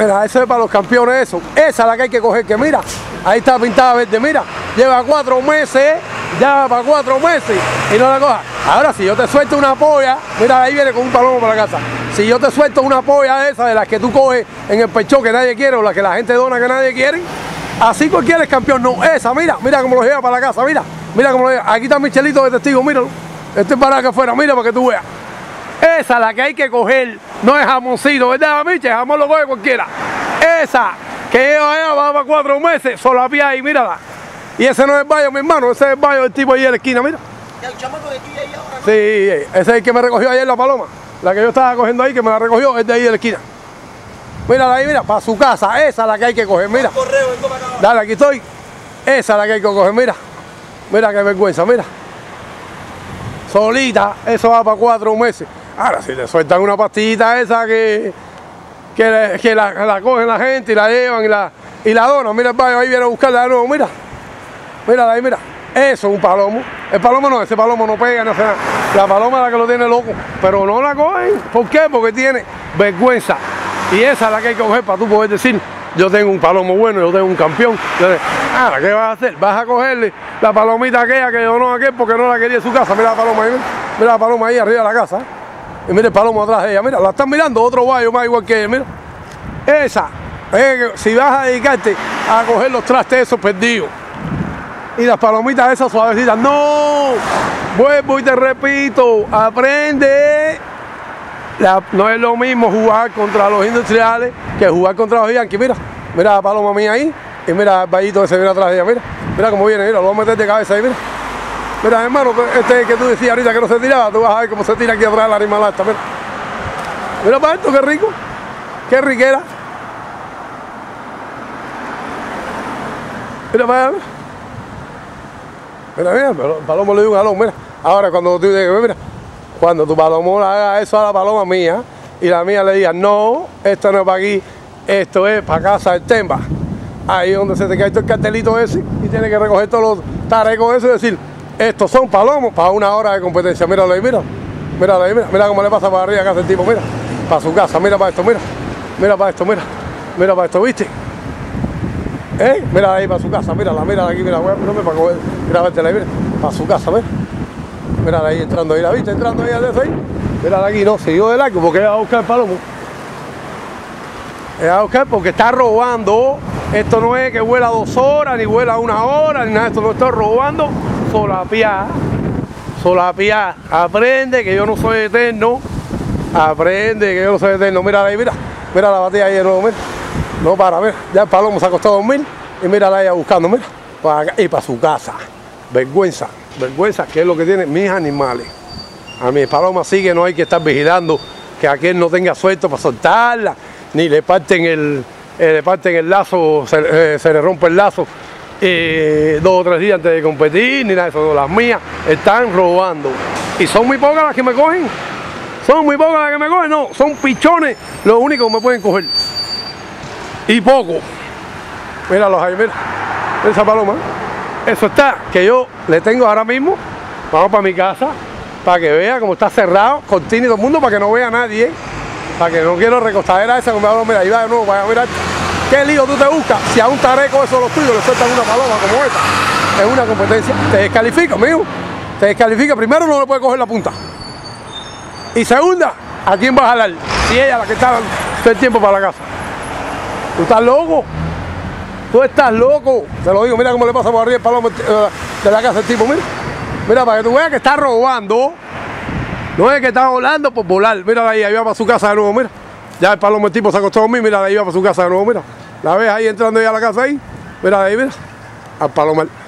Mira, eso es para los campeones eso. Esa es la que hay que coger, que mira, ahí está pintada verde, mira, lleva cuatro meses, ya para cuatro meses y no la coja. Ahora, si yo te suelto una polla, mira, ahí viene con un palomo para la casa. Si yo te suelto una polla esa de las que tú coges en el pecho que nadie quiere o las que la gente dona que nadie quiere, así cualquiera es campeón. No, esa, mira, mira cómo lo lleva para la casa, mira, mira cómo lo lleva. Aquí está Michelito de testigo, míralo. Este es para acá afuera, mira para que tú veas. Esa es la que hay que coger, no es jamoncito, ¿verdad, Miche? Jamón lo coge cualquiera. Esa que lleva allá va para cuatro meses, solapia ahí, mírala. Y ese no es el baño, mi hermano, ese es el baño del tipo ahí en la esquina, mira. El chamaco de aquí ahí ahora. Sí, ese es el que me recogió ayer la paloma. La que yo estaba cogiendo ahí, que me la recogió, es de ahí de la esquina. Mírala ahí, mira, para su casa, esa es la que hay que coger, mira. Correo. Dale, aquí estoy. Esa es la que hay que coger, mira. Mira qué vergüenza, mira. Solita, eso va para cuatro meses. Ahora, si le sueltan una pastillita esa que, que, que la, la cogen la gente y la llevan y la, y la donan, mira el baño, ahí viene a buscarla de nuevo, mira. Mira ahí, mira. Eso es un palomo. El palomo no, ese palomo no pega, no hace nada. La paloma es la que lo tiene loco. Pero no la cogen. ¿Por qué? Porque tiene vergüenza. Y esa es la que hay que coger para tú poder decir, yo tengo un palomo bueno, yo tengo un campeón. Ahora, ¿qué vas a hacer? Vas a cogerle la palomita aquella que donó aquel porque no la quería en su casa. Mira la paloma ahí, Mira la paloma ahí arriba de la casa. ¿Eh? Y mira el palomo atrás de ella. Mira, la están mirando otro guayo más igual que ella. Mira. Esa. es que si vas a dedicarte a coger los trastes esos perdidos y las palomitas esas suavecitas. No, vuelvo y te repito, aprende. La- no es lo mismo jugar contra los industriales que jugar contra los yankees. Mira, mira la paloma mía ahí y mira el vallito ese viene atrás de ella. Mira, mira cómo viene, mira, lo voy a meter de cabeza ahí, mira. Mira, hermano, este que tú decías ahorita que no se tiraba, tú vas a ver cómo se tira aquí atrás el animal hasta, mira. Mira para esto, qué rico, qué riquera. Mira para allá, mira. Mira, palomo le dio un jalón, mira. Ahora cuando tú digas, mira, cuando tu palomo haga eso a la paloma mía y la mía le diga, no, esto no es para aquí, esto es para casa del Temba. Ahí es donde se te cae todo el cartelito ese y tiene que recoger todos los tarecos esos y decir, estos son palomos para una hora de competencia. Míralo ahí, mira. Míralo ahí, mira. Mira cómo le pasa para arriba a casa el tipo, mira. Para su casa, mira para esto, mira. Mira para esto, mira. Mira para esto, ¿viste? ¿Eh? Mira ahí para su casa, mírala, mírala aquí, mira, a ponerme para coger, mira, vete ahí, mira, para su casa, mira. Mírala ahí entrando ahí, ¿la viste? Entrando ahí de ahí. Mírala aquí, no, siguió de largo porque va a buscar el palomo. Va a buscar porque está robando. Esto no es que vuela dos horas, ni vuela una hora, ni nada, esto no está robando solapia. Solapia. Aprende que yo no soy eterno. Aprende que yo no soy eterno. Mira ahí, mira. Mira la batida ahí de nuevo, mira. No para, mira. Ya el palomo se ha costado dormir. Y mira la ella buscando, mira. Para acá y para su casa. Vergüenza. Vergüenza, que es lo que tienen mis animales. A mi paloma sigue, no hay que estar vigilando que aquel no tenga suelto para soltarla, ni le parten el, eh, le parten el lazo, se, eh, se le rompe el lazo eh, dos o tres días antes de competir, ni nada de eso. Las mías están robando. Y son muy pocas las que me cogen. Son muy pocas las que me cogen, no, son pichones los únicos que me pueden coger. Y poco. Míralos ahí, mira. Esa paloma. Eso está, que yo le tengo ahora mismo. Vamos para mi casa, para que vea cómo está cerrado, cortina y el mundo, para que no vea a nadie. Para que no quiero recostadera esa, como me hablo, mira, ahí va de nuevo, vaya, mira. ¿Qué lío tú te buscas? Si a un tareco eso los tuyos le sueltan una paloma como esta, es una competencia, te descalifica, amigo. Te descalifica. Primero no le puede coger la punta. Y segunda, ¿a quién va a jalar? Si ella la que está todo el tiempo para la casa. ¿Tú estás loco? Tú estás loco. Te lo digo, mira cómo le pasa por arriba el palomo eh, de la casa al tipo, mira. Mira, para que tú veas que está robando. No es que está volando por volar. Mira ahí, ahí va para su casa de nuevo, mira. Ya el palomo el tipo se acostó a dormir, mira, ahí va para su casa de nuevo, mira. La ves ahí entrando ya a la casa ahí. Mira ahí, mira. Al palomar.